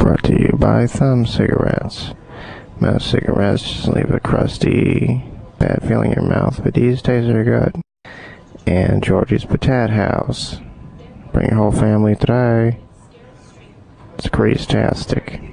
Brought to you by Thumb Cigarettes. Most cigarettes just leave a crusty, bad feeling in your mouth, but these taste are good. And Georgie's Patate House. Bring your whole family today. It's grease-tastic.